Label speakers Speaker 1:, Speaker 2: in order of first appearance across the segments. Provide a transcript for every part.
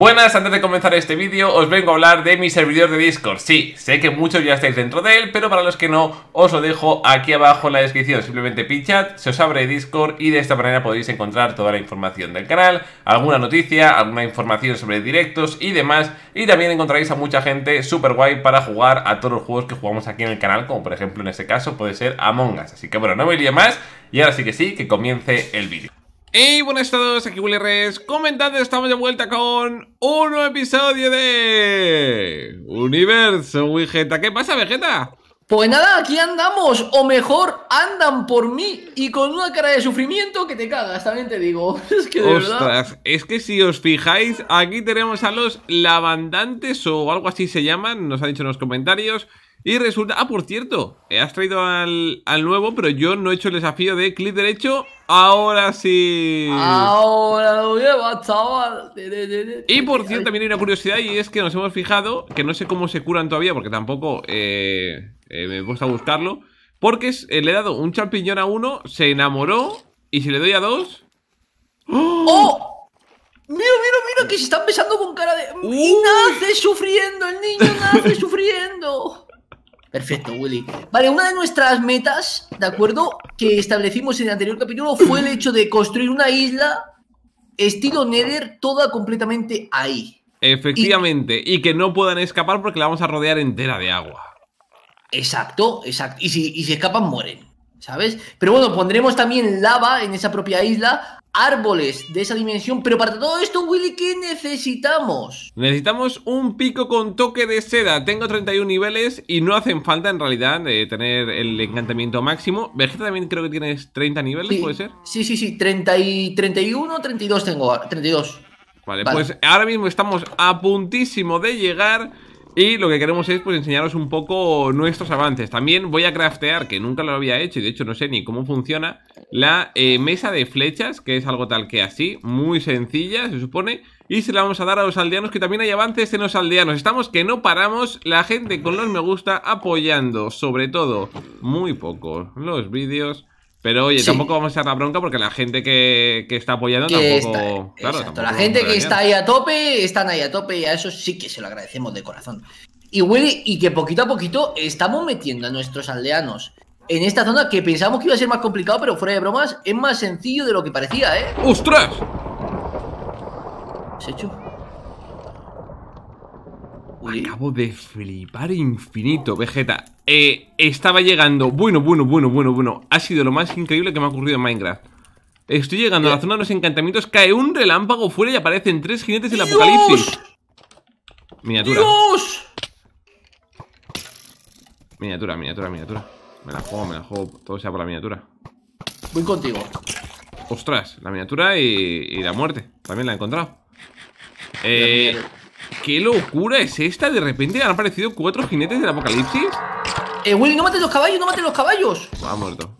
Speaker 1: Buenas, antes de comenzar este vídeo os vengo a hablar de mi servidor de Discord. Sí, sé que muchos ya estáis dentro de él, pero para los que no, os lo dejo aquí abajo en la descripción. Simplemente pinchad, se os abre Discord y de esta manera podéis encontrar toda la información del canal Alguna noticia, alguna información sobre directos y demás. Y también encontraréis a mucha gente super guay para jugar a todos los juegos que jugamos aquí en el canal Como por ejemplo en este caso puede ser Among Us. Así que bueno, no me lío más y ahora sí que sí, que comience el vídeo Hey, buenas a todos, aquí Willy Res, comentando, estamos de vuelta con un nuevo episodio de Universo Vegeta. ¿Qué pasa, Vegeta?
Speaker 2: Pues nada, aquí andamos, o mejor, andan por mí y con una cara de sufrimiento que te cagas, también te digo. Es que de Ostras,
Speaker 1: es que si os fijáis, aquí tenemos a los lavandantes o algo así se llaman, nos ha dicho en los comentarios. Y resulta... Ah, por cierto, has traído al, al nuevo, pero yo no he hecho el desafío de clic derecho Ahora sí.
Speaker 2: Ahora lo lleva, chaval.
Speaker 1: Y por cierto, también hay una curiosidad y es que nos hemos fijado, que no sé cómo se curan todavía, porque tampoco eh, eh, me he puesto a buscarlo. Porque eh, le he dado un champiñón a uno, se enamoró, y si le doy a dos...
Speaker 2: ¡Oh! ¡Oh! Mira, mira, mira, que se están besando con cara de... Y ¡Uh! nace sufriendo, el niño nace sufriendo. Perfecto, Willy. Vale, una de nuestras metas, ¿de acuerdo? Que establecimos en el anterior capítulo fue el hecho de construir una isla estilo Nether, toda completamente ahí.
Speaker 1: Efectivamente, y, que no puedan escapar porque la vamos a rodear entera de agua.
Speaker 2: Exacto, exacto. Y si, y si escapan, mueren, ¿sabes? Pero bueno, pondremos también lava en esa propia isla árboles de esa dimensión. Pero para todo esto, Willy, ¿qué necesitamos?
Speaker 1: Necesitamos un pico con toque de seda. Tengo 31 niveles y no hacen falta en realidad de tener el encantamiento máximo. Vegeta también creo que tienes 30 niveles, ¿puede ser?
Speaker 2: Sí, sí, sí. 30 y 31, 32 tengo. 32.
Speaker 1: Vale, vale, pues ahora mismo estamos a puntísimo de llegar y lo que queremos es pues enseñaros un poco nuestros avances. También voy a craftear, que nunca lo había hecho y de hecho no sé ni cómo funciona La eh, mesa de flechas, que es algo tal que así, muy sencilla se supone Y se la vamos a dar a los aldeanos, que también hay avances en los aldeanos. Estamos que no paramos, la gente con los me gusta apoyando Sobre todo, muy poco los vídeos pero oye, tampoco vamos a echar la bronca porque la gente que, está apoyando tampoco. claro,
Speaker 2: tampoco la gente que está ahí a tope, están ahí a tope y a eso sí que se lo agradecemos de corazón. Y Willy, y que poquito a poquito estamos metiendo a nuestros aldeanos en esta zona que pensamos que iba a ser más complicado, pero fuera de bromas, es más sencillo de lo que parecía, ¿eh?
Speaker 1: ¡Ostras!
Speaker 2: ¿Se hecho?
Speaker 1: Acabo de flipar infinito, Vegeta. Eh, estaba llegando. Bueno, bueno, bueno, bueno, bueno. Ha sido lo más increíble que me ha ocurrido en Minecraft. Estoy llegando a la zona de los encantamientos. Cae un relámpago fuera y aparecen tres jinetes del apocalipsis. Miniatura.
Speaker 2: ¡Dios!
Speaker 1: Miniatura, miniatura, miniatura. Me la juego, me la juego. Todo sea por la miniatura.
Speaker 2: Voy contigo.
Speaker 1: Ostras, la miniatura y, y la muerte. También la he encontrado. Eh. ¿Qué locura es esta? De repente han aparecido cuatro jinetes del apocalipsis.
Speaker 2: Eh, Willy, no mates los caballos, no mates los caballos.
Speaker 1: Ha muerto.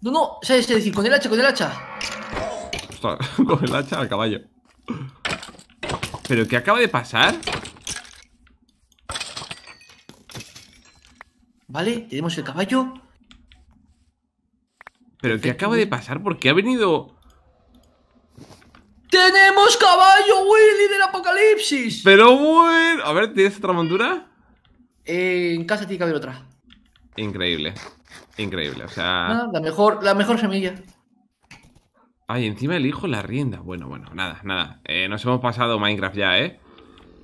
Speaker 2: No, no, ¿sabes decir? Con el hacha, con el hacha.
Speaker 1: Ostras, con el hacha al caballo. ¿Pero qué acaba de pasar?
Speaker 2: Vale, tenemos el caballo.
Speaker 1: ¿Pero qué acaba de pasar? Porque ha venido
Speaker 2: ¡Tenemos caballo, Willy, del apocalipsis!
Speaker 1: Pero bueno... A ver, ¿tienes otra montura?
Speaker 2: Eh, en casa tiene que haber otra.
Speaker 1: Increíble. Increíble, o sea...
Speaker 2: la mejor, la mejor semilla.
Speaker 1: Ay, encima elijo la rienda. Bueno, bueno, nada, nada. Eh, nos hemos pasado Minecraft ya, ¿eh?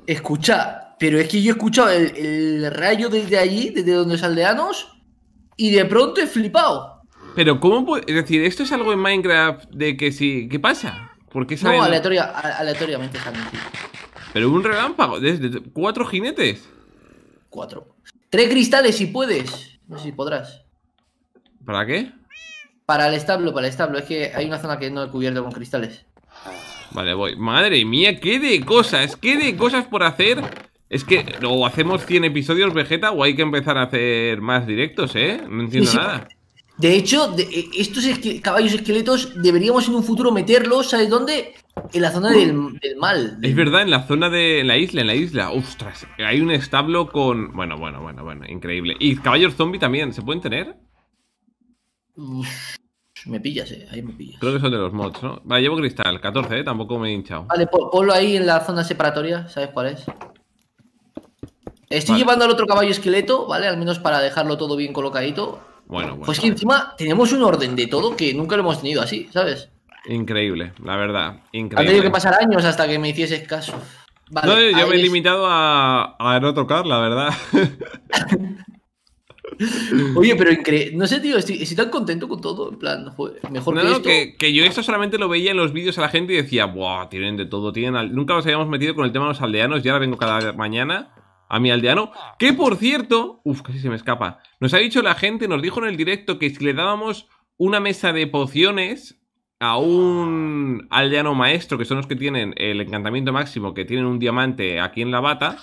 Speaker 2: Escucha, pero es que yo he escuchado el, el rayo desde allí, desde donde los aldeanos, y de pronto he flipado.
Speaker 1: Pero ¿cómo puede...? Es decir, ¿esto es algo en Minecraft de que si... ¿Qué pasa? ¿Por qué
Speaker 2: No, aleatoria, aleatoriamente salen,
Speaker 1: Pero un relámpago, ¿desde cuatro jinetes?
Speaker 2: Cuatro. Tres cristales si puedes. No sé si podrás.
Speaker 1: ¿Para qué?
Speaker 2: Para el establo, para el establo. Es que hay una zona que no he cubierto con cristales.
Speaker 1: Vale, voy. Madre mía, qué de cosas, qué de cosas por hacer. Es que o hacemos 100 episodios Vegeta o hay que empezar a hacer más directos, ¿eh? No entiendo nada.
Speaker 2: De hecho, eh, estos caballos esqueletos deberíamos en un futuro meterlos, ¿sabes dónde? En la zona del, mal.
Speaker 1: Es verdad, en la zona de la isla, en la isla. Ostras, hay un establo con... Bueno, bueno, bueno, bueno, increíble. ¿Y caballos zombie también? ¿Se pueden tener?
Speaker 2: Me pillas, eh. Ahí me pillas.
Speaker 1: Creo que son de los mods, ¿no? Vale, llevo cristal, 14, ¿eh? Tampoco me he hinchado.
Speaker 2: Vale, pon- ponlo ahí en la zona separatoria. ¿Sabes cuál es? Estoy
Speaker 1: Vale.
Speaker 2: llevando al otro caballo esqueleto, ¿vale? Al menos para dejarlo todo bien colocadito.
Speaker 1: Bueno, bueno.
Speaker 2: Pues que encima tenemos un orden de todo que nunca lo hemos tenido así, ¿sabes?
Speaker 1: Increíble, la verdad.
Speaker 2: Han tenido
Speaker 1: Increíble.
Speaker 2: que pasar años hasta que me hicieses caso. Vale,
Speaker 1: no, yo me he limitado a, a no tocar, la verdad.
Speaker 2: Oye, pero increíble. No sé, tío, estoy, estoy tan contento con todo. En plan, joder, mejor
Speaker 1: No,
Speaker 2: que
Speaker 1: no,
Speaker 2: esto.
Speaker 1: que, que yo esto solamente lo veía en los vídeos a la gente y decía, ¡buah! Tienen de todo, tienen al-". Nunca nos habíamos metido con el tema de los aldeanos y ahora vengo cada mañana a mi aldeano. Que por cierto, uf, casi se me escapa. Nos ha dicho la gente, nos dijo en el directo que si le dábamos una mesa de pociones a un aldeano maestro, que son los que tienen el encantamiento máximo, que tienen un diamante aquí en la bata,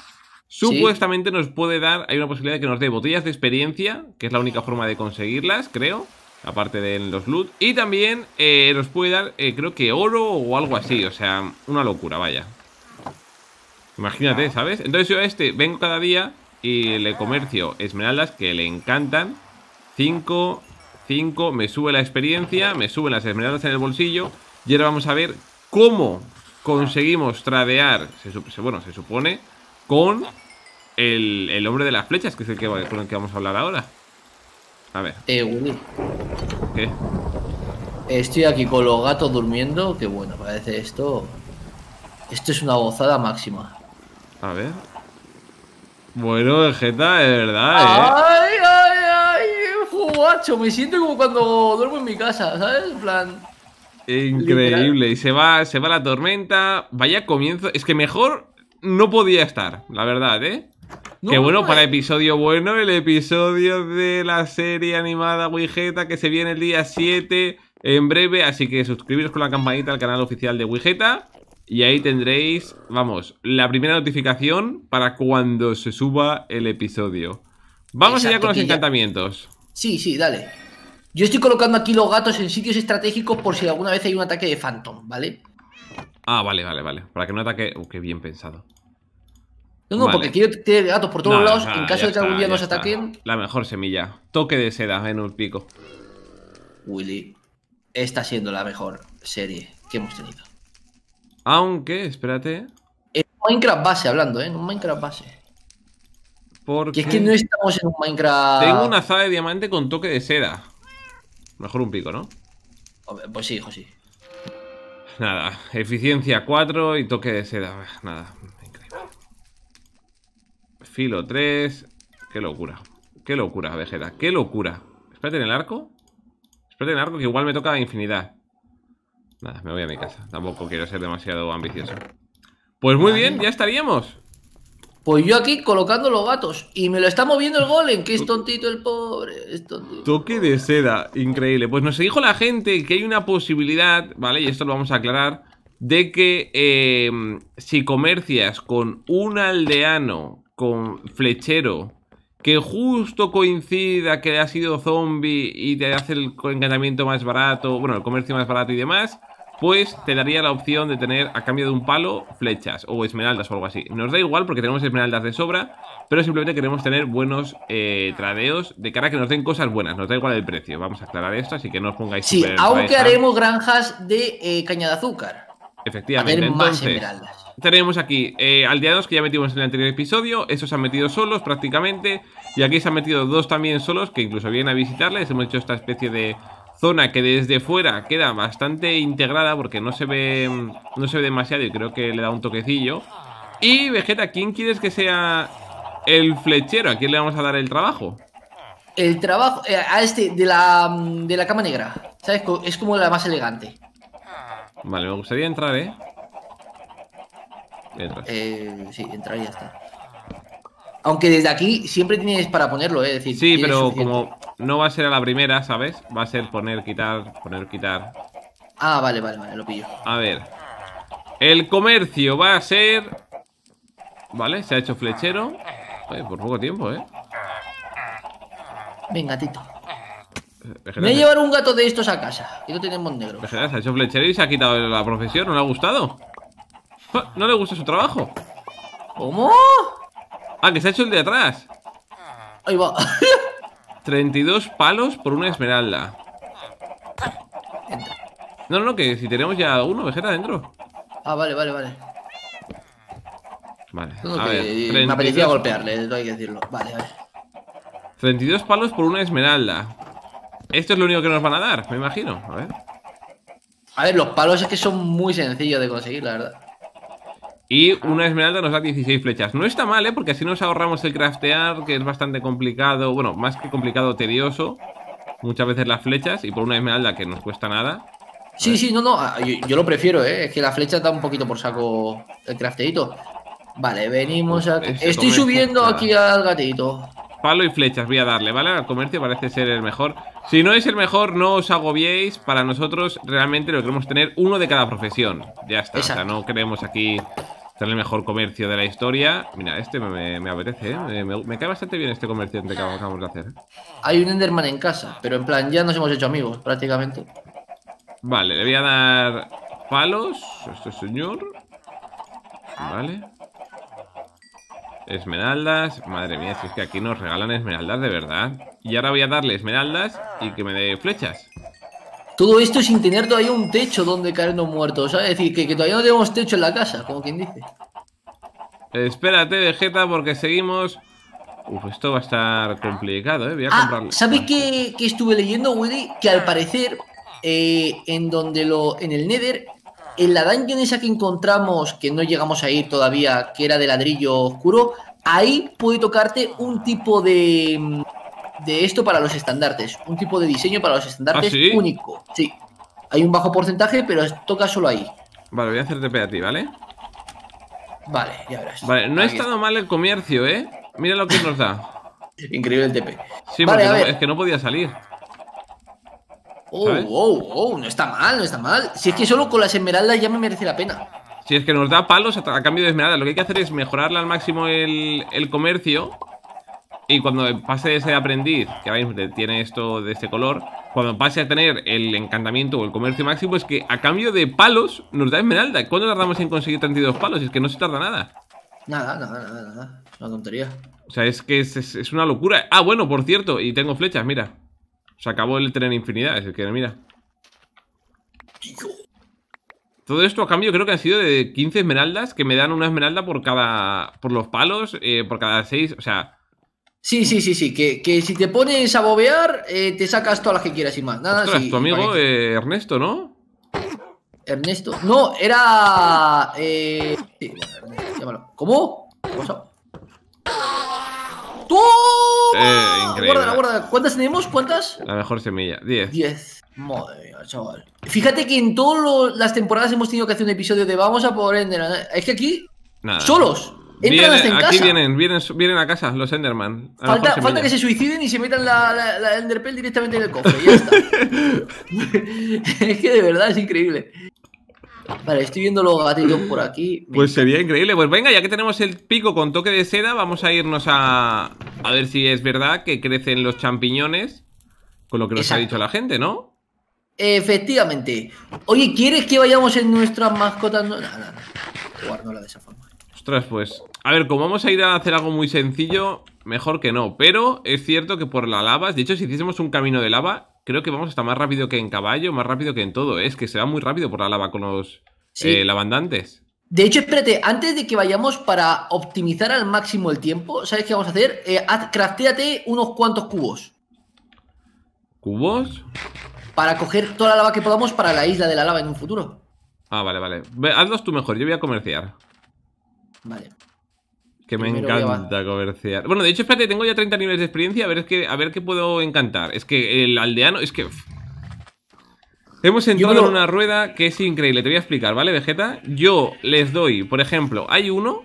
Speaker 1: supuestamente nos puede dar, hay una posibilidad de que nos dé botellas de experiencia, que es la única forma de conseguirlas, creo, aparte de los loot, y también eh, nos puede dar, eh, creo que oro o algo así, o sea, una locura, vaya. Imagínate, ¿sabes? Entonces yo a este vengo cada día y le comercio esmeraldas que le encantan. 5, 5, me sube la experiencia, me suben las esmeraldas en el bolsillo. Y ahora vamos a ver cómo conseguimos tradear, se, bueno, se supone, con el, el hombre de las flechas, que es el que, con el que vamos a hablar ahora. A ver,
Speaker 2: Eh, Willy,
Speaker 1: ¿qué?
Speaker 2: estoy aquí con los gatos durmiendo. Que bueno, parece esto. Esto es una gozada máxima.
Speaker 1: A ver. Bueno, Vegeta, de verdad, ¿eh?
Speaker 2: ¡Ay, ay, ay! Jugacho, me siento como cuando duermo en mi casa, ¿sabes? En plan.
Speaker 1: Increíble. Y se va, se va la tormenta. Vaya comienzo. Es que mejor no podía estar, la verdad, ¿eh?
Speaker 2: No,
Speaker 1: que bueno,
Speaker 2: no,
Speaker 1: para
Speaker 2: eh.
Speaker 1: episodio bueno, el episodio de la serie animada Wigeta que se viene el día 7 en breve. Así que suscribiros con la campanita al canal oficial de Wigeta. Y ahí tendréis, vamos, la primera notificación para cuando se suba el episodio. Vamos allá con los encantamientos.
Speaker 2: Sí, sí, dale. Yo estoy colocando aquí los gatos en sitios estratégicos por si alguna vez hay un ataque de Phantom, ¿vale?
Speaker 1: Ah, vale, vale, vale. Para que no ataque. Uh, qué bien pensado.
Speaker 2: No, no,
Speaker 1: Vale.
Speaker 2: porque quiero tener gatos por todos
Speaker 1: No,
Speaker 2: lados en caso de que algún día nos
Speaker 1: está.
Speaker 2: ataquen.
Speaker 1: La mejor semilla. Toque de seda en un pico.
Speaker 2: Willy, está siendo la mejor serie que hemos tenido.
Speaker 1: Aunque, espérate.
Speaker 2: En Minecraft base hablando, ¿eh? En un Minecraft base.
Speaker 1: Porque
Speaker 2: Que es que no estamos en un Minecraft.
Speaker 1: tengo una azada de diamante con toque de seda. Mejor un pico, ¿no?
Speaker 2: Pues sí, hijo, sí.
Speaker 1: Nada, eficiencia 4 y toque de seda. Nada, increíble. Filo 3. Qué locura. Qué locura, Vegeta. Qué locura. Espérate en el arco. Espérate en el arco que igual me toca infinidad. Nada, me voy a mi casa. Tampoco quiero ser demasiado ambicioso. Pues muy bien, ya estaríamos.
Speaker 2: Pues yo aquí colocando los gatos. Y me lo está moviendo el golem, que es tontito el pobre. Es tontito.
Speaker 1: Toque de seda, increíble. Pues nos dijo la gente que hay una posibilidad, ¿vale? Y esto lo vamos a aclarar. De que eh, si comercias con un aldeano, con flechero, que justo coincida que ha sido zombie y te hace el encantamiento más barato, bueno, el comercio más barato y demás, pues te daría la opción de tener a cambio de un palo flechas o esmeraldas o algo así. Nos da igual porque tenemos esmeraldas de sobra, pero simplemente queremos tener buenos eh, tradeos de cara a que nos den cosas buenas. Nos da igual el precio. Vamos a aclarar esto, así que no os pongáis
Speaker 2: Sí, aunque haremos granjas de eh, caña de azúcar.
Speaker 1: Efectivamente.
Speaker 2: más
Speaker 1: Entonces,
Speaker 2: esmeraldas.
Speaker 1: tenemos aquí eh, aldeanos que ya metimos en el anterior episodio. Esos se han metido solos prácticamente. Y aquí se han metido dos también solos que incluso vienen a visitarles. Hemos hecho esta especie de zona que desde fuera queda bastante integrada porque no se ve no se ve demasiado y creo que le da un toquecillo. Y Vegeta, ¿quién quieres que sea el flechero? ¿A quién le vamos a dar el trabajo?
Speaker 2: El trabajo. eh, a este, de la, de la cama negra. ¿Sabes? Es como la más elegante.
Speaker 1: Vale, me gustaría entrar, ¿eh? Entras.
Speaker 2: Eh, sí, entrar y ya está. Aunque desde aquí siempre tienes para ponerlo, ¿eh? Es decir,
Speaker 1: Sí, pero
Speaker 2: suficiente.
Speaker 1: como no va a ser a la primera, ¿sabes? Va a ser poner, quitar, poner, quitar.
Speaker 2: Ah, vale, vale, vale, lo pillo.
Speaker 1: A ver. El comercio va a ser... Vale, se ha hecho flechero. Oye, por poco tiempo, ¿eh?
Speaker 2: Venga, Tito.
Speaker 1: Vegeta,
Speaker 2: Me voy a llevar un gato de estos a casa. Y lo tenemos negro.
Speaker 1: Vegeta se ha hecho flechero y se ha quitado la profesión. ¿No le ha gustado? ¿No le gusta su trabajo?
Speaker 2: ¿Cómo?
Speaker 1: Ah, que se ha hecho el de atrás.
Speaker 2: Ahí va.
Speaker 1: 32 palos por una esmeralda. No, no, que si tenemos ya uno, Vegeta dentro.
Speaker 2: Ah, vale, vale, vale.
Speaker 1: Vale,
Speaker 2: No,
Speaker 1: a ver.
Speaker 2: me
Speaker 1: 32
Speaker 2: apetecía golpearle, todo hay que decirlo. Vale, vale.
Speaker 1: 32 palos por una esmeralda. Esto es lo único que nos van a dar, me imagino. A ver.
Speaker 2: A ver, los palos es que son muy sencillos de conseguir, la verdad.
Speaker 1: Y una esmeralda nos da 16 flechas. No está mal, ¿eh? Porque así nos ahorramos el craftear, que es bastante complicado. Bueno, más que complicado, tedioso. Muchas veces las flechas. Y por una esmeralda que nos cuesta nada.
Speaker 2: Sí, sí, no, no, ah, yo, yo lo prefiero, ¿eh? Es que la flecha da un poquito por saco el crafteito. Vale, venimos.
Speaker 1: Ese
Speaker 2: Estoy subiendo
Speaker 1: nada.
Speaker 2: aquí al gatito.
Speaker 1: Palo y flechas voy a darle, ¿vale? Al comercio parece ser el mejor. Si no es el mejor, no os agobiéis. Para nosotros, realmente lo queremos tener uno de cada profesión. Ya está. O sea,
Speaker 2: Exacto.
Speaker 1: no queremos aquí tener el mejor comercio de la historia. Mira, este me, apetece, ¿eh? Me, me- cae bastante bien este comercio que acabamos de hacer. ¿eh?
Speaker 2: Hay un Enderman en casa, pero en plan, ya nos hemos hecho amigos, prácticamente.
Speaker 1: Vale, le voy a dar palos a este señor. Vale. Esmeraldas. Madre mía, si es que aquí nos regalan esmeraldas de verdad. Y ahora voy a darle esmeraldas y que me dé flechas.
Speaker 2: Todo esto sin tener todavía un techo donde caernos muertos, ¿sabes? Es decir, que, que todavía no tenemos techo en la casa, como quien dice.
Speaker 1: Espérate, Vegeta, porque seguimos. Uf, esto va a estar complicado, ¿eh? Voy a
Speaker 2: Ah,
Speaker 1: comprarle.
Speaker 2: ¿sabes qué, qué estuve leyendo, Willy? Que al parecer, eh, en donde lo. en el Nether, en la dungeon esa que encontramos, que no llegamos a ir todavía, que era de ladrillo oscuro, ahí puede tocarte un tipo de. De esto para los estandartes. Un tipo de diseño para los estandartes
Speaker 1: ¿Ah, sí?
Speaker 2: único. Sí. Hay un bajo porcentaje, pero toca solo ahí.
Speaker 1: Vale, voy a hacer TP a ti, ¿vale?
Speaker 2: Vale, ya verás.
Speaker 1: Vale, no ha estado mal el comercio, ¿eh? Mira lo que nos da.
Speaker 2: Increíble el TP.
Speaker 1: Sí,
Speaker 2: Vale,
Speaker 1: porque no- es que no podía salir.
Speaker 2: Oh,
Speaker 1: ¿Sabes?
Speaker 2: oh, oh, no está mal, no está mal. Si es que solo con las esmeraldas ya me merece la pena.
Speaker 1: Si es que nos da palos a, a cambio de esmeralda. Lo que hay que hacer es mejorarle al máximo el, el comercio. Y cuando pase ese aprendiz, que ahora mismo tiene esto de este color, cuando pase a tener el encantamiento o el comercio máximo, es que a cambio de palos nos da esmeralda. ¿Cuánto tardamos en conseguir 32 palos? Es que no se tarda nada.
Speaker 2: Nada, nada, nada, nada. Una tontería.
Speaker 1: O sea, es que es, es- es una locura. Ah, bueno, por cierto, y tengo flechas, mira. Se acabó el tener infinidad, es que mira. Todo esto a cambio creo que han sido de 15 esmeraldas, que me dan una esmeralda por cada. por los palos, eh, por cada 6. O sea,
Speaker 2: Sí, sí, sí, sí. Que, que si te pones a bobear, eh, te sacas todas las que quieras y más. Nada,
Speaker 1: ostras,
Speaker 2: sí,
Speaker 1: tu amigo eh, Ernesto, ¿no?
Speaker 2: Ernesto. No, era. Eh... Sí, bueno, Ernesto, llámalo. ¿Cómo? ¿Qué pasa? ¡Toma!
Speaker 1: Eh, increíble.
Speaker 2: Guárdala, guárdala. ¿Cuántas tenemos? ¿Cuántas?
Speaker 1: La mejor semilla. 10.
Speaker 2: 10. Madre mía, chaval. Fíjate que en todas las temporadas hemos tenido que hacer un episodio de vamos a por Ender. Es que aquí,
Speaker 1: Nada.
Speaker 2: solos. Entran
Speaker 1: Viene-
Speaker 2: hasta en
Speaker 1: aquí
Speaker 2: casa.
Speaker 1: vienen, vienen, vienen a casa los Enderman. La
Speaker 2: Falta, que se suiciden y se metan la, la, la Enderpearl directamente en el cofre. Ya está. es que de verdad es increíble. Vale, estoy viendo los gatitos por aquí.
Speaker 1: Pues sería increíble. Pues venga, ya que tenemos el pico con toque de seda, vamos a irnos a. A ver si es verdad que crecen los champiñones. Con lo que nos ha dicho la gente, ¿no?
Speaker 2: Efectivamente. Oye, ¿quieres que vayamos en nuestras mascotas? No, no, no. no. Guárdola de esa forma.
Speaker 1: Ostras, pues. A ver, como vamos a ir a hacer algo muy sencillo, mejor que no. Pero es cierto que por la lava, de hecho, si hiciésemos un camino de lava, creo que vamos hasta más rápido que en caballo, más rápido que en todo. ¿eh? Es que se va muy rápido por la lava con los
Speaker 2: Sí.
Speaker 1: eh, lavandantes.
Speaker 2: De hecho, espérate, antes de que vayamos para optimizar al máximo el tiempo, ¿sabes qué vamos a hacer? Eh, haz- craftéate unos cuantos cubos
Speaker 1: ¿Cubos?
Speaker 2: para coger toda la lava que podamos para la isla de la lava en un futuro.
Speaker 1: Ah, vale, vale. Ve, hazlos tú mejor, yo voy a comerciar.
Speaker 2: Vale.
Speaker 1: Que me
Speaker 2: Primero
Speaker 1: encanta comerciar. Bueno, de hecho, espérate, tengo ya 30 niveles de experiencia. A ver, es que, a ver qué puedo encantar. Es que el aldeano. Es que. Hemos entrado en una rueda que es increíble. Te voy a explicar, ¿vale, Vegeta? Yo les doy, por ejemplo, hay uno.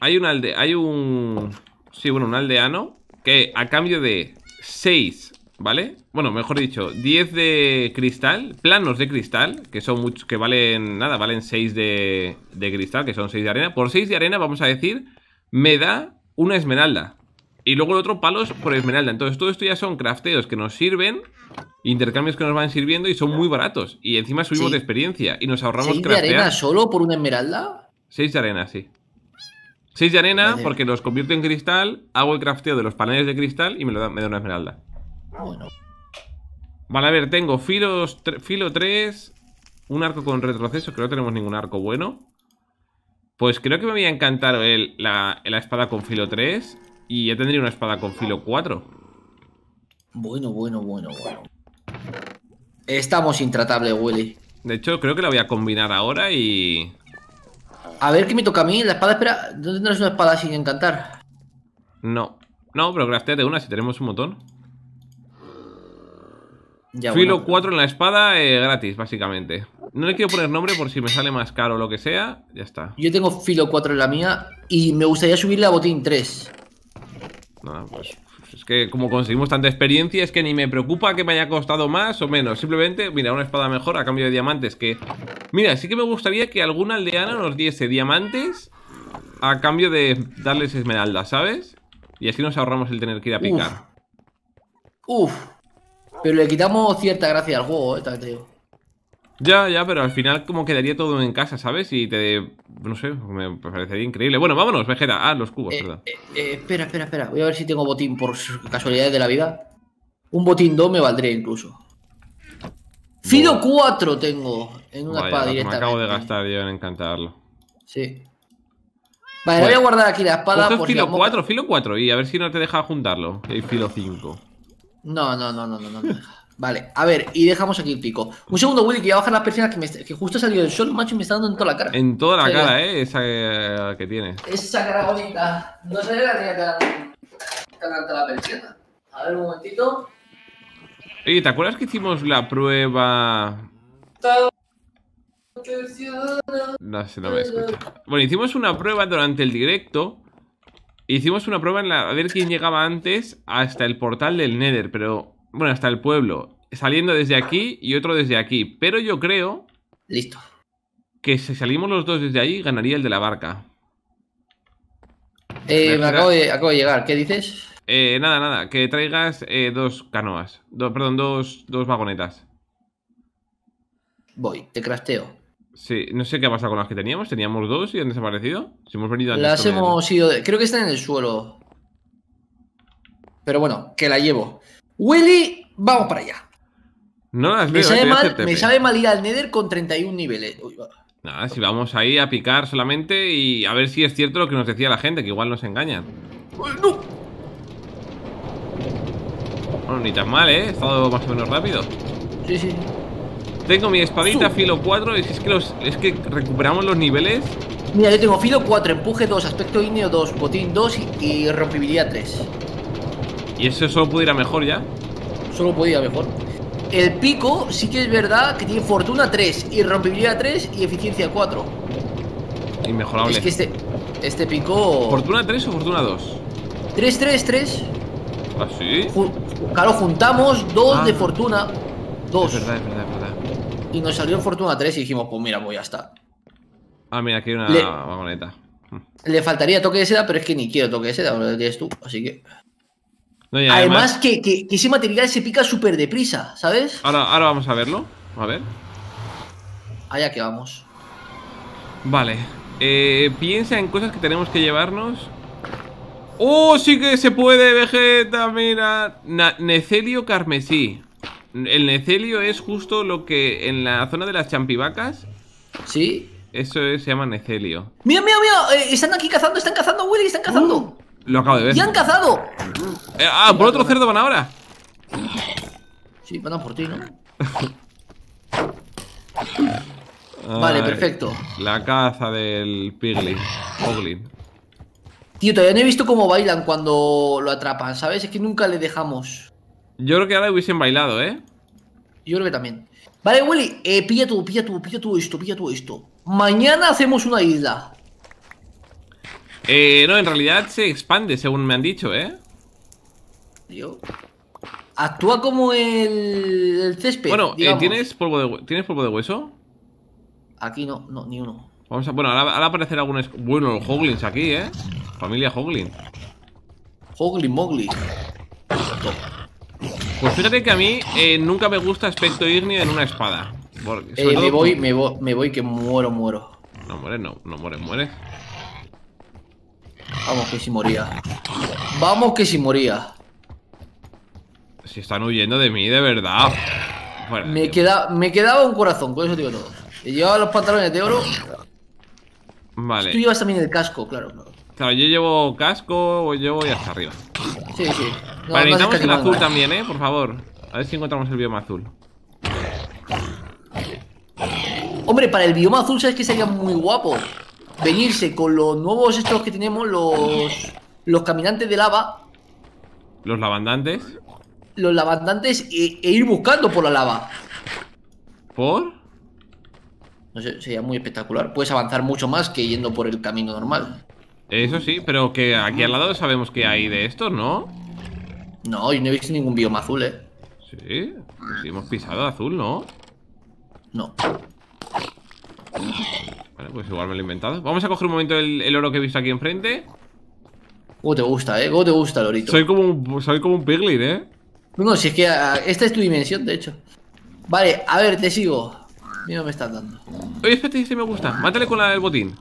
Speaker 1: Hay un alde. Hay un. Sí, bueno, un aldeano. Que a cambio de 6, ¿vale? Bueno, mejor dicho, 10 de cristal. Planos de cristal. Que son muchos. Que valen. Nada, valen 6 de, de cristal. Que son 6 de arena. Por 6 de arena, vamos a decir me da una esmeralda. Y luego el otro palos por esmeralda. Entonces todo esto ya son crafteos que nos sirven, intercambios que nos van sirviendo y son muy baratos. Y encima subimos
Speaker 2: Sí.
Speaker 1: de experiencia y nos ahorramos
Speaker 2: ¿Seis de arena solo por una esmeralda?
Speaker 1: 6 de arena, sí. 6 de arena
Speaker 2: Vale.
Speaker 1: porque los convierto en cristal, hago el crafteo de los paneles de cristal y me, lo da, me da una esmeralda.
Speaker 2: Bueno.
Speaker 1: Vale, a ver, tengo filos, filo 3, Un arco con retroceso, que no tenemos ningún arco bueno. Pues creo que me voy a encantar el, la, la espada con filo 3 y ya tendría una espada con filo 4.
Speaker 2: Bueno, bueno, bueno, bueno. Estamos intratables, Willy.
Speaker 1: De hecho, creo que la voy a combinar ahora y...
Speaker 2: A ver qué me toca a mí. La espada, espera. ¿No tendrás una espada sin encantar?
Speaker 1: No. No, pero crafteate una si tenemos un montón.
Speaker 2: Ya,
Speaker 1: Filo
Speaker 2: bueno.
Speaker 1: 4 en la espada, eh, gratis, básicamente. No le quiero poner nombre por si me sale más caro o lo que sea. Ya está.
Speaker 2: Yo tengo filo 4 en la mía y me gustaría subirle a botín 3.
Speaker 1: Nada, pues es que como conseguimos tanta experiencia es que ni me preocupa que me haya costado más o menos. Simplemente, mira, una espada mejor a cambio de diamantes que... Mira, sí que me gustaría que alguna aldeana nos diese diamantes a cambio de darles esmeraldas, ¿sabes? Y así nos ahorramos el tener que ir a picar.
Speaker 2: Uf. Pero le quitamos cierta gracia al juego, eh, también te digo.
Speaker 1: Ya, ya, pero al final como quedaría todo en casa, ¿sabes? Y te... No sé, me parecería increíble. Bueno, vámonos, Vegeta. Ah, los cubos,
Speaker 2: Eh,
Speaker 1: perdón.
Speaker 2: eh, eh, espera, espera, espera. Voy a ver si tengo botín por casualidades de la vida. Un botín 2 me valdría incluso. Filo 4 tengo en una
Speaker 1: Vaya,
Speaker 2: espada
Speaker 1: que me
Speaker 2: directa.
Speaker 1: acabo de gastar yo en encantarlo.
Speaker 2: Sí. Vale,
Speaker 1: Bueno.
Speaker 2: voy a guardar aquí la espada por si
Speaker 1: filo
Speaker 2: moca-
Speaker 1: 4, filo 4 y a ver si no te deja juntarlo. Y hay filo 5.
Speaker 2: No, no, no, no, no, no. Vale, a ver, y dejamos aquí el pico. Un segundo, Willy, que voy a bajar las persianas que, me que justo ha salido el sol, macho, y me está dando en toda la cara.
Speaker 1: En toda la cara, ¿eh? Esa que tienes.
Speaker 2: Esa cara bonita. No se le tenía tan alta la persiana. A ver, un momentito.
Speaker 1: Oye, ¿te acuerdas que hicimos la prueba? No sé, no me escucha. Bueno, hicimos una prueba durante el directo. Hicimos una prueba en la... A ver quién llegaba antes hasta el portal del Nether, pero... Bueno, hasta el pueblo. Saliendo desde aquí y otro desde aquí. Pero yo creo
Speaker 2: Listo.
Speaker 1: que si salimos los dos desde ahí, ganaría el de la barca.
Speaker 2: Eh, me acabo de, acabo de llegar. ¿Qué dices?
Speaker 1: Eh, nada, nada. Que traigas eh, dos canoas. Do- perdón, dos, dos vagonetas.
Speaker 2: Voy, te crasteo.
Speaker 1: Sí, no sé qué ha pasado con las que teníamos. Teníamos dos y han desaparecido. Si hemos venido antes
Speaker 2: Las hemos ido. de- Creo que están en el suelo. Pero bueno, que la llevo. Willy, vamos para allá.
Speaker 1: No las
Speaker 2: Me
Speaker 1: veo,
Speaker 2: sabe,
Speaker 1: eh,
Speaker 2: mal, me sabe mal ir al Nether con 31 niveles. Uy, va.
Speaker 1: Nada, si vamos ahí a picar solamente y a ver si es cierto lo que nos decía la gente, que igual nos engañan.
Speaker 2: ¡No!
Speaker 1: Bueno, ni tan mal, ¿eh? He estado más o menos rápido.
Speaker 2: Sí, sí.
Speaker 1: Tengo mi espadita filo 4 y si es que, los, es que recuperamos los niveles.
Speaker 2: Mira, yo tengo filo 4, empuje 2, aspecto ígneo 2, botín 2 y, y rompibilidad 3.
Speaker 1: Y eso solo pudiera mejor ya.
Speaker 2: Solo podía mejor. El pico sí que es verdad que tiene fortuna 3 y rompibilidad 3 y eficiencia 4.
Speaker 1: Inmejorable.
Speaker 2: Es que este, este pico...
Speaker 1: ¿Fortuna 3 o fortuna 2?
Speaker 2: 3, 3, 3.
Speaker 1: ¿Ah, sí?
Speaker 2: Ju- Claro, juntamos 2
Speaker 1: Ah.
Speaker 2: de fortuna. 2.
Speaker 1: Es verdad, es verdad, es verdad.
Speaker 2: Y nos salió fortuna 3 y dijimos, pues mira, pues ya está.
Speaker 1: Ah, mira, aquí hay una
Speaker 2: Le-
Speaker 1: vagoneta.
Speaker 2: Le faltaría toque de seda, pero es que ni quiero toque de seda, lo tienes tú, así que...
Speaker 1: No,
Speaker 2: Además, que, que- que ese material se pica súper deprisa, ¿sabes?
Speaker 1: Ahora, ahora vamos a verlo. A ver.
Speaker 2: Allá que vamos.
Speaker 1: Vale. Eh, piensa en cosas que tenemos que llevarnos. ¡Oh, sí que se puede, Vegeta! Mira. Na- necelio carmesí. El necelio es justo lo que en la zona de las champivacas.
Speaker 2: ¿Sí?
Speaker 1: Eso es- se llama necelio.
Speaker 2: Mira, mira, mira, eh, están aquí cazando, están cazando, Willy, están cazando.
Speaker 1: Lo acabo de ver.
Speaker 2: ¡Ya han cazado!
Speaker 1: Eh, ah, por otro cerdo van ahora.
Speaker 2: Sí, van a por ti, ¿no? Vale,
Speaker 1: Ay,
Speaker 2: perfecto.
Speaker 1: La caza del piglin. Poglin.
Speaker 2: Tío, todavía no he visto cómo bailan cuando lo atrapan, ¿sabes? Es que nunca le dejamos.
Speaker 1: Yo creo que ahora hubiesen bailado, ¿eh?
Speaker 2: Yo creo que también. Vale, Willy, eh, pilla tú, pilla tú, pilla tú esto, pilla tú esto. Mañana hacemos una isla.
Speaker 1: Eh, no, en realidad se expande, según me han dicho, ¿eh?
Speaker 2: Tío. Actúa como el, el césped.
Speaker 1: Bueno, eh. ¿tienes, polvo de, hue- ¿tienes polvo de hueso?
Speaker 2: Aquí no, no, ni uno.
Speaker 1: Vamos a. Bueno, ahora, ahora aparecerá algún. esc- Bueno, los Hoglins aquí, ¿eh? Familia Hoglin.
Speaker 2: Hogly Mowgli.
Speaker 1: Pues fíjate que a mí eh, nunca me gusta aspecto ignio en una espada. Porque,
Speaker 2: Eh, me voy, me voy, me voy que muero, muero.
Speaker 1: No mueres, no, no mueres, mueres.
Speaker 2: Vamos que si moría. Vamos que si moría.
Speaker 1: Si están huyendo de mí, de verdad. Fuera.
Speaker 2: Me, queda, me quedaba un corazón, con eso digo todo. Y llevaba los pantalones de oro.
Speaker 1: Vale.
Speaker 2: Tú llevas también el casco, claro. claro.
Speaker 1: Claro, yo llevo casco o llevo y hasta arriba.
Speaker 2: Sí, sí. No,
Speaker 1: vale, necesitamos el azul también, ¿eh? Por favor. A ver si encontramos el bioma azul.
Speaker 2: Hombre, para el bioma azul, ¿sabes que sería muy guapo? Venirse con los nuevos estos que tenemos, los. Los caminantes de lava,
Speaker 1: Los lavandantes.
Speaker 2: los lavandantes, e, e ir buscando por la lava.
Speaker 1: ¿Por?
Speaker 2: No sé, sería muy espectacular. Puedes avanzar mucho más que yendo por el camino normal.
Speaker 1: Eso sí, pero que aquí al lado sabemos que hay de estos, ¿no?
Speaker 2: No, yo no he visto ningún bioma azul, eh.
Speaker 1: Sí. Sí, hemos pisado azul, ¿no?
Speaker 2: No.
Speaker 1: Vale, pues igual me lo he inventado. Vamos a coger un momento el, el oro que he visto aquí enfrente.
Speaker 2: ¿Cómo te gusta, eh? ¿Cómo te gusta, Lorito?
Speaker 1: Soy como un, soy como un piglet, ¿eh?
Speaker 2: No, no, si es que ah, esta es tu dimensión, de hecho. Vale, a ver, te sigo. Mira, me estás dando.
Speaker 1: Oye, espérate, ese me gusta. Mátale con la del botín.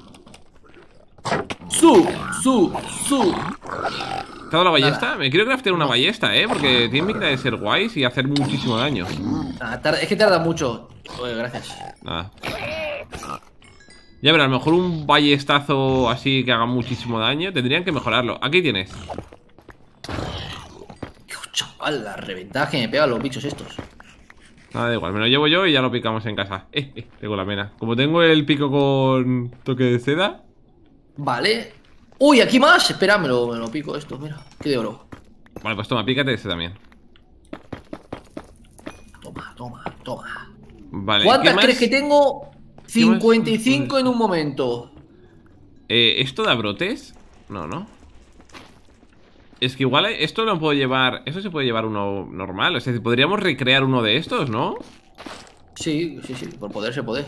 Speaker 2: Su, su, su.
Speaker 1: ¿Te ha dado la ballesta? Me quiero craftear una ballesta, ¿eh? Porque tiene pinta de ser guays y hacer muchísimo daño.
Speaker 2: Ah, tarda- es que tarda mucho. Oye, gracias.
Speaker 1: Nada. Ya verás, a lo mejor un ballestazo así que haga muchísimo daño. Tendrían que mejorarlo. Aquí tienes.
Speaker 2: Qué chaval, la reventada que me pegan los bichos estos.
Speaker 1: Nada, da igual. Me lo llevo yo y ya lo picamos en casa. Eh, eh, tengo la pena. Como tengo el pico con toque de seda.
Speaker 2: Vale. Uy, aquí más. Espera, me lo, me lo pico esto, mira. Qué de oro.
Speaker 1: Vale, pues toma, pícate ese también.
Speaker 2: Toma, toma, toma.
Speaker 1: Vale.
Speaker 2: ¿Cuántas crees que tengo?
Speaker 1: ¿Qué más?
Speaker 2: 55 en un momento.
Speaker 1: Eh, ¿Esto da brotes? No, no. Es que igual esto lo puedo llevar. Eso se puede llevar uno normal. Es decir, podríamos recrear uno de estos, ¿no?
Speaker 2: Sí, sí, sí, por poder se puede.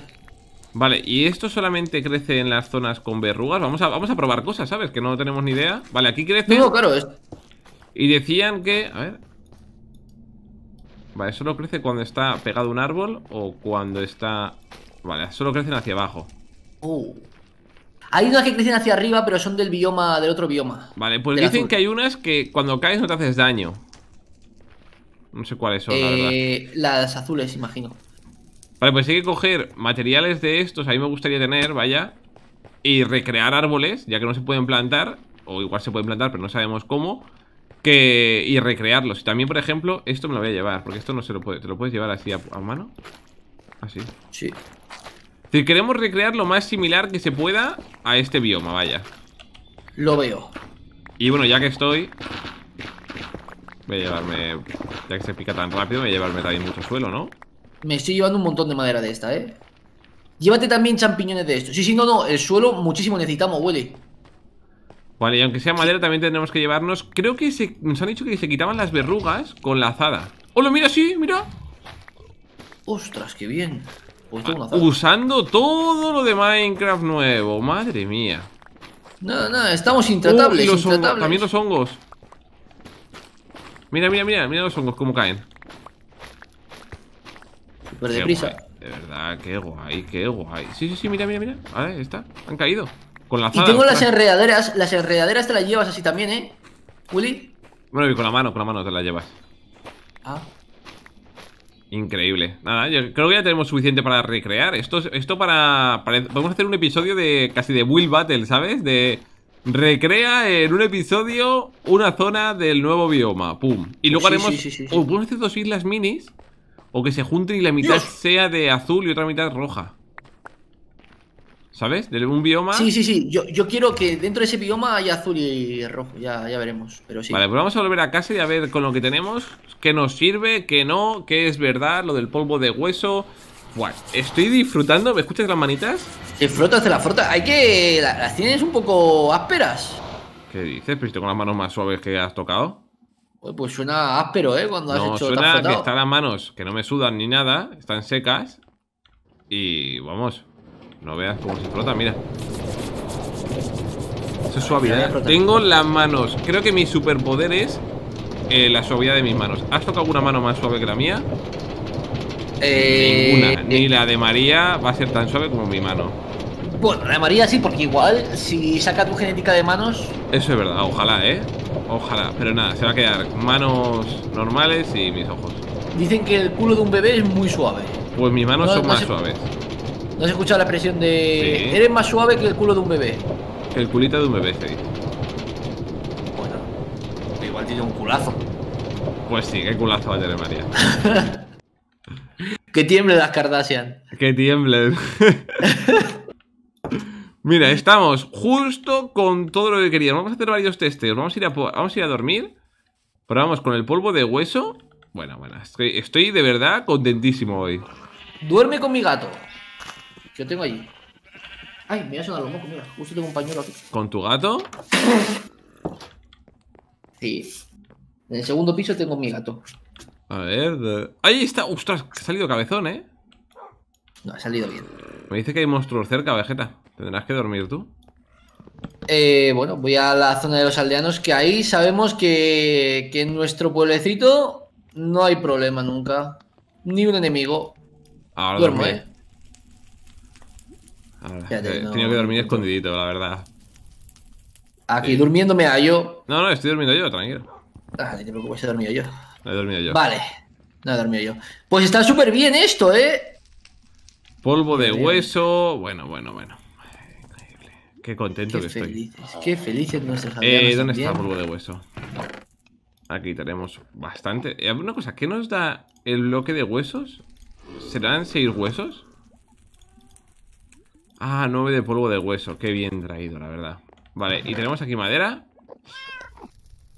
Speaker 1: Vale, y esto solamente crece en las zonas con verrugas. Vamos a, vamos a probar cosas, ¿sabes? Que no tenemos ni idea. Vale, aquí crece.
Speaker 2: No, claro, es.
Speaker 1: Y decían que. A ver. Vale, solo crece cuando está pegado a un árbol o cuando está. Vale, solo crecen hacia abajo.
Speaker 2: Uh. Hay unas que crecen hacia arriba, pero son del bioma, del otro bioma.
Speaker 1: Vale, pues dicen
Speaker 2: azul.
Speaker 1: que hay unas que cuando caes no te haces daño. No sé cuáles son, la verdad.
Speaker 2: Eh, las azules, imagino.
Speaker 1: Vale, pues hay que coger materiales de estos, a mí me gustaría tener, vaya, y recrear árboles, ya que no se pueden plantar, o igual se pueden plantar, pero no sabemos cómo, que y recrearlos. Y también, por ejemplo, esto me lo voy a llevar, porque esto no se lo puede, te lo puedes llevar así a, a mano. Así.
Speaker 2: Sí.
Speaker 1: decir, queremos recrear lo más similar que se pueda a este bioma, vaya.
Speaker 2: Lo veo.
Speaker 1: Y bueno, ya que estoy, voy a llevarme, ya que se pica tan rápido, voy a llevarme también mucho suelo, ¿no?
Speaker 2: Me estoy llevando un montón de madera de esta, ¿eh? Llévate también champiñones de estos. Sí, sí, no, no. El suelo muchísimo necesitamos, Willy.
Speaker 1: Vale, y aunque sea madera, también tendremos que llevarnos. Creo que se, nos han dicho que se quitaban las verrugas con la azada. ¡Hola, mira, sí, mira!
Speaker 2: Ostras, qué bien. Pues tengo una
Speaker 1: Ah. Usando todo lo de Minecraft nuevo, madre mía.
Speaker 2: No, no, estamos
Speaker 1: Oh,
Speaker 2: intratables,
Speaker 1: hongos,
Speaker 2: intratables.
Speaker 1: también los hongos. Mira, mira, mira, mira los hongos cómo caen.
Speaker 2: Súper deprisa.
Speaker 1: guay, De verdad, qué guay, qué guay. Sí, sí, sí, mira, mira, mira. Ahí está, han caído. Con la
Speaker 2: Y tengo las enredaderas. Las enredaderas te las llevas así también, ¿eh? Willy.
Speaker 1: Bueno, y con la mano, con la mano te la llevas.
Speaker 2: Ah.
Speaker 1: Increíble. Nada, yo creo que ya tenemos suficiente para recrear. Esto, es- esto para, para- a hacer un episodio de casi de Will Battle, ¿sabes? De. Recrea en un episodio una zona del nuevo bioma. Pum. Y luego
Speaker 2: Sí,
Speaker 1: haremos.
Speaker 2: sí, sí, sí, sí.
Speaker 1: O podemos hacer dos islas minis. O que se junten y la mitad
Speaker 2: Dios.
Speaker 1: sea de azul y otra mitad roja. ¿Sabes? De un bioma.
Speaker 2: Sí, sí, sí. Yo, yo quiero que dentro de ese bioma haya azul y rojo. Ya, ya veremos. Pero sí.
Speaker 1: Vale, pues vamos a volver a casa y a ver con lo que tenemos qué nos sirve, qué no, qué es verdad, lo del polvo de hueso. Buah, estoy disfrutando, ¿me escuchas las manitas?
Speaker 2: Te frotas, te la frotas. Hay que. la- Las tienes un poco ásperas.
Speaker 1: ¿Qué dices? Pero si tengo las manos más suaves que has tocado.
Speaker 2: Pues, pues suena áspero, ¿eh? Cuando has hecho.
Speaker 1: suena que están las manos que no me sudan ni nada, están secas. Y vamos, no veas cómo se frota, mira. Eso es suavidad.
Speaker 2: frotar.
Speaker 1: Tengo las manos, creo que mi superpoder es eh, la suavidad de mis manos. ¿Has tocado alguna mano más suave que la mía?
Speaker 2: Eh,
Speaker 1: Ninguna, ni
Speaker 2: eh,
Speaker 1: la de María va a ser tan suave como mi mano.
Speaker 2: Bueno, la de María sí, porque igual si saca tu genética de manos.
Speaker 1: Eso es verdad, ojalá, ¿eh? Ojalá, pero nada, se va a quedar manos normales y mis ojos.
Speaker 2: Dicen que el culo de un bebé es muy suave.
Speaker 1: Pues mis manos
Speaker 2: No,
Speaker 1: son
Speaker 2: no
Speaker 1: más
Speaker 2: se-
Speaker 1: suaves.
Speaker 2: ¿No has escuchado la expresión de
Speaker 1: Sí.
Speaker 2: eres más suave que el culo de un bebé?
Speaker 1: Que el culito de un bebé se dice.
Speaker 2: Bueno, igual tiene un culazo.
Speaker 1: Pues sí, qué culazo va a tener María.
Speaker 2: Que tiemble las Kardashian.
Speaker 1: Que tiemblen. Mira, estamos justo con todo lo que queríamos. Vamos a hacer varios testeos. Vamos a ir a, po- vamos a, ir a dormir. Probamos con el polvo de hueso. Bueno, bueno, estoy, estoy de verdad contentísimo hoy.
Speaker 2: Duerme con mi gato. Que lo tengo allí. Ay, me voy a sonar los mocos, mira. Justo tengo un pañuelo aquí.
Speaker 1: ¿Con tu gato?
Speaker 2: Sí. En el segundo piso tengo mi gato.
Speaker 1: A ver. de- Ahí está. Ostras, ha salido cabezón, ¿eh?
Speaker 2: No, ha salido bien.
Speaker 1: Me dice que hay monstruos cerca, Vegeta. Tendrás que dormir tú.
Speaker 2: Eh, bueno, voy a la zona de los aldeanos, que ahí sabemos que, que en nuestro pueblecito no hay problema nunca. Ni un enemigo.
Speaker 1: Ahora
Speaker 2: Duermo. ¿eh?
Speaker 1: Ahora,
Speaker 2: no-
Speaker 1: tenido que dormir
Speaker 2: no-
Speaker 1: escondidito, la verdad.
Speaker 2: Aquí
Speaker 1: Sí.
Speaker 2: durmiéndome a yo.
Speaker 1: No, no, estoy durmiendo yo, tranquilo.
Speaker 2: Ah, ni te preocupes, he dormido yo.
Speaker 1: No he dormido yo.
Speaker 2: Vale, no he dormido yo. Pues está súper bien esto, ¿eh?
Speaker 1: Polvo de hueso. Bueno, bueno, bueno. Qué contento
Speaker 2: Qué
Speaker 1: que estoy.
Speaker 2: felices, qué felices nuestros
Speaker 1: Eh, ¿Dónde está polvo de hueso? Aquí tenemos bastante. Eh, una cosa, ¿qué nos da el bloque de huesos? ¿Serán seis huesos? Ah, nueve de polvo de hueso. Qué bien traído, la verdad. Vale, y tenemos aquí madera.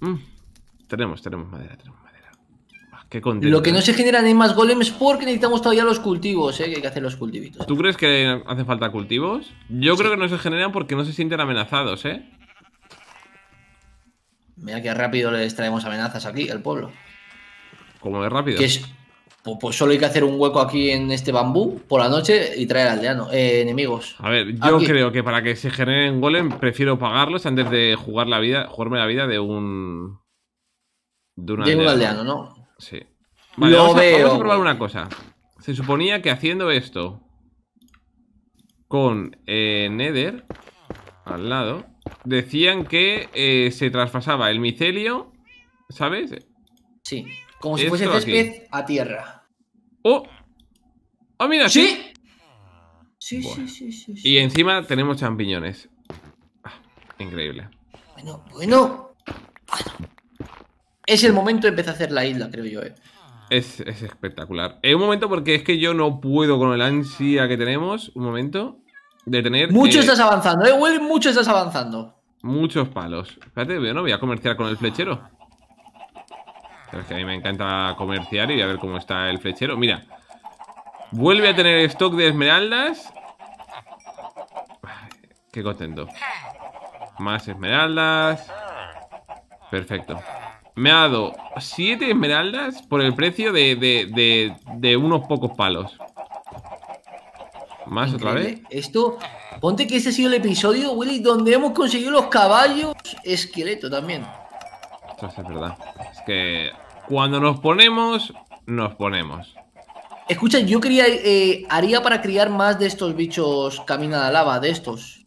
Speaker 1: Mm, tenemos, tenemos madera, tenemos madera. Qué.
Speaker 2: Lo que no se generan es más golems porque necesitamos todavía los cultivos, ¿eh? Que hay que hacer los cultivitos.
Speaker 1: ¿Tú crees que hace falta cultivos? Yo creo que no se generan porque no se sienten amenazados, ¿eh?
Speaker 2: Mira qué rápido les traemos amenazas aquí al pueblo.
Speaker 1: Como de rápido.
Speaker 2: Que es. Pues, pues solo hay que hacer un hueco aquí en este bambú por la noche y traer aldeano, eh, enemigos.
Speaker 1: A ver, yo
Speaker 2: Aquí.
Speaker 1: creo que para que se generen golem prefiero pagarlos antes de jugar la vida, jugarme la vida de un. De un
Speaker 2: De un
Speaker 1: aldeano,
Speaker 2: ¿no?
Speaker 1: Sí. Vale,
Speaker 2: Lo
Speaker 1: vamos, a,
Speaker 2: veo.
Speaker 1: vamos a probar una cosa. Se suponía que haciendo esto con eh, Nether al lado, decían que eh, se traspasaba el micelio, ¿sabes?
Speaker 2: Sí. Como si
Speaker 1: Esto
Speaker 2: fuese césped a tierra.
Speaker 1: ¡Oh! ¡Ah, mira!
Speaker 2: ¿Sí? Sí, sí, sí, sí.
Speaker 1: Y encima tenemos champiñones. Ah, increíble.
Speaker 2: Bueno, bueno. Bueno. Es el momento de empezar a hacer la isla, creo yo, eh.
Speaker 1: Es, es espectacular. En un momento, porque es que yo no puedo con el ansia que tenemos. Un momento. De tener.
Speaker 2: Mucho
Speaker 1: eh,
Speaker 2: estás avanzando, eh, Will, mucho estás avanzando.
Speaker 1: Muchos palos. Espérate, yo no voy a comerciar con el flechero. Pero es que a mí me encanta comerciar y voy a ver cómo está el flechero. Mira. Vuelve a tener stock de esmeraldas. Qué contento. Más esmeraldas. Perfecto. Me ha dado 7 esmeraldas por el precio de, de, de, de unos pocos palos. Más otra vez.
Speaker 2: Esto, ponte que este ha sido el episodio, Willy, donde hemos conseguido los caballos esqueleto también.
Speaker 1: Esto es verdad. Es que cuando nos ponemos, nos ponemos.
Speaker 2: Escucha, yo quería, eh, haría para criar más de estos bichos camina la lava, de estos.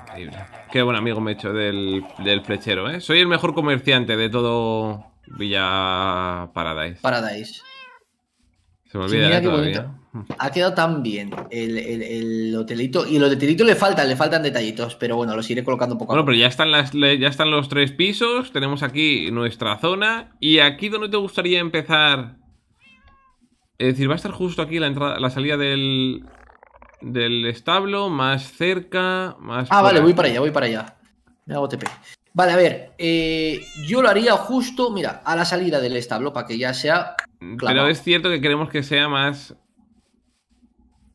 Speaker 1: Increíble. Qué buen amigo me he hecho del, del flechero, ¿eh? Soy el mejor comerciante de todo Villa Paradise.
Speaker 2: Paradise.
Speaker 1: Se me
Speaker 2: Sí,
Speaker 1: olvida
Speaker 2: mira
Speaker 1: ¿eh? todavía.
Speaker 2: Ha quedado tan bien el, el- el hotelito. Y el hotelito le faltan, le faltan detallitos, pero bueno, los iré colocando poco a
Speaker 1: Bueno,
Speaker 2: poco.
Speaker 1: pero ya están, las, ya están los tres pisos. Tenemos aquí nuestra zona. ¿Y aquí dónde te gustaría empezar? Es decir, va a estar justo aquí la entrada, la salida del, del establo, más cerca, más.
Speaker 2: Ah, vale, voy para allá, voy para allá. Me hago TP. Vale, a ver, eh, yo lo haría justo, mira, a la salida del establo, para que ya sea
Speaker 1: Pero
Speaker 2: clavado.
Speaker 1: es cierto que queremos que sea más.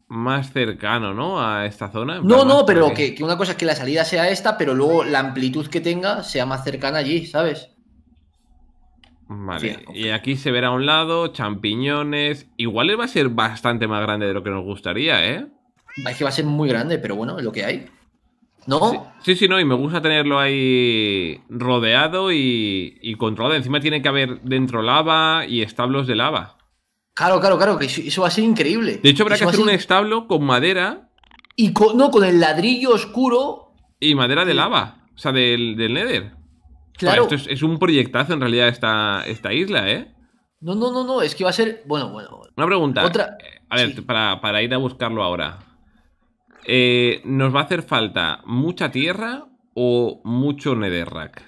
Speaker 1: Más cercano, ¿no? A esta zona.
Speaker 2: No, no, pero que, que una cosa es que la salida sea esta, pero luego la amplitud que tenga sea más cercana allí, ¿sabes?
Speaker 1: Vale, y aquí se verá a un lado, champiñones. Igual va a ser bastante más grande de lo que nos gustaría, ¿eh?
Speaker 2: Es que va a ser muy grande, pero bueno, es lo que hay. ¿No?
Speaker 1: Sí, sí, no, y me gusta tenerlo ahí rodeado y, y controlado. Encima tiene que haber dentro lava y establos de lava.
Speaker 2: Claro, claro, claro, que eso, eso va a ser increíble.
Speaker 1: De hecho, habrá
Speaker 2: Eso
Speaker 1: que hacer un establo con madera
Speaker 2: Y con, no, con el ladrillo oscuro,
Speaker 1: y madera de lava. O sea, del, del Nether.
Speaker 2: claro.
Speaker 1: Esto es, es un proyectazo en realidad esta, esta isla, ¿eh?
Speaker 2: No, no, no, no, es que va a ser. Bueno, bueno.
Speaker 1: Una pregunta.
Speaker 2: Otra-
Speaker 1: A ver,
Speaker 2: sí.
Speaker 1: para, para ir a buscarlo ahora. Eh, ¿Nos va a hacer falta mucha tierra o mucho netherrack?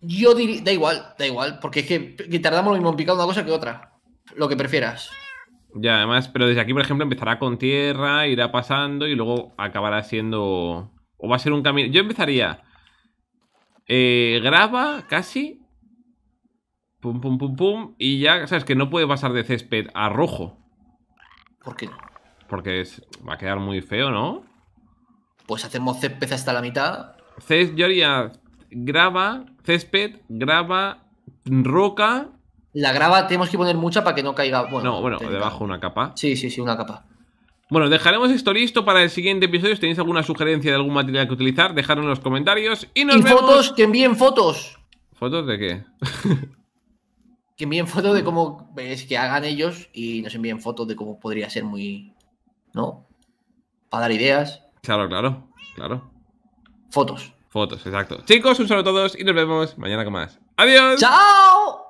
Speaker 2: Yo diría. Da igual, da igual, porque es que, que tardamos lo mismo en picar una cosa que otra. Lo que prefieras.
Speaker 1: Ya, además, pero desde aquí, por ejemplo, empezará con tierra, irá pasando y luego acabará siendo. O va a ser un camino. Yo empezaría. eh, grava, casi. Pum, pum, pum, pum. Y ya, sabes que no puede pasar de césped a rojo.
Speaker 2: ¿Por qué no?
Speaker 1: Porque es- va a quedar muy feo, ¿no?
Speaker 2: Pues hacemos césped hasta la mitad.
Speaker 1: Cés- yo haría grava, césped, grava, roca.
Speaker 2: La grava tenemos que poner mucha para que no caiga. Bueno,
Speaker 1: No, bueno, debajo una capa.
Speaker 2: Sí, sí, sí, una capa.
Speaker 1: Bueno, dejaremos esto listo para el siguiente episodio. Si tenéis alguna sugerencia de algún material que utilizar, dejadlo en los comentarios. Y nos
Speaker 2: y
Speaker 1: vemos.
Speaker 2: fotos, que envíen fotos.
Speaker 1: ¿Fotos de qué?
Speaker 2: Que envíen fotos de cómo ves que hagan ellos y nos envíen fotos de cómo podría ser muy. ¿No? Para dar ideas.
Speaker 1: Claro, claro, claro.
Speaker 2: Fotos.
Speaker 1: Fotos, exacto. Chicos, un saludo a todos y nos vemos mañana con más. ¡Adiós!
Speaker 2: ¡Chao!